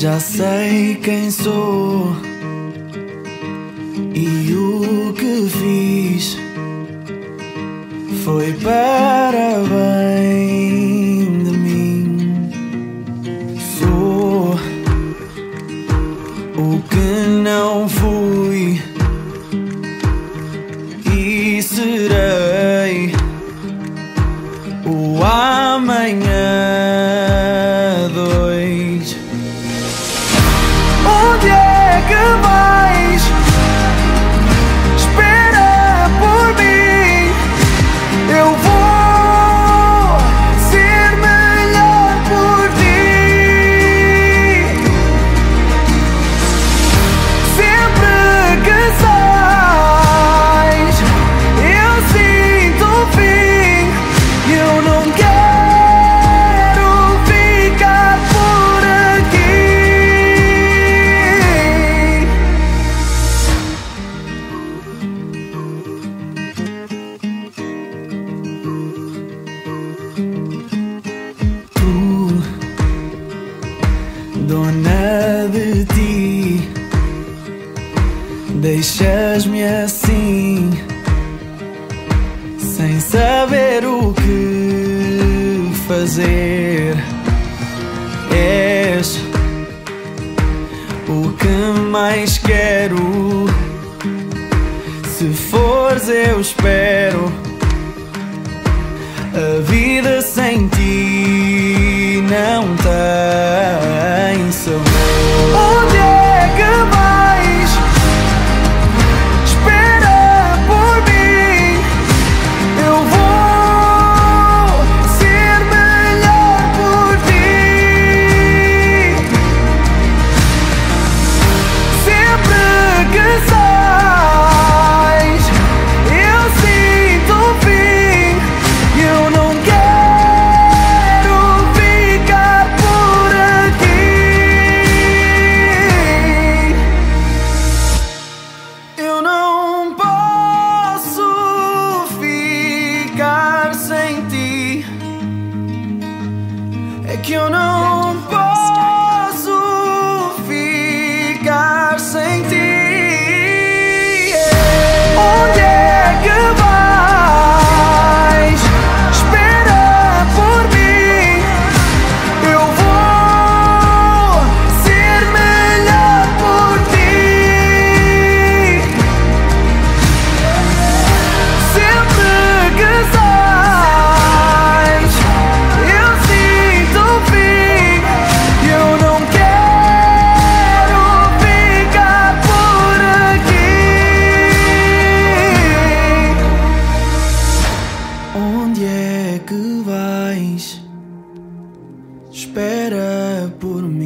Já sei quem sou e o que fiz foi para bem de mim. Sou o que não fui e serei dona de ti, deixas-me assim, sem saber o que fazer. És o que mais quero. Se fores, eu espero. A vida sem ti não tem É que Espera por mim.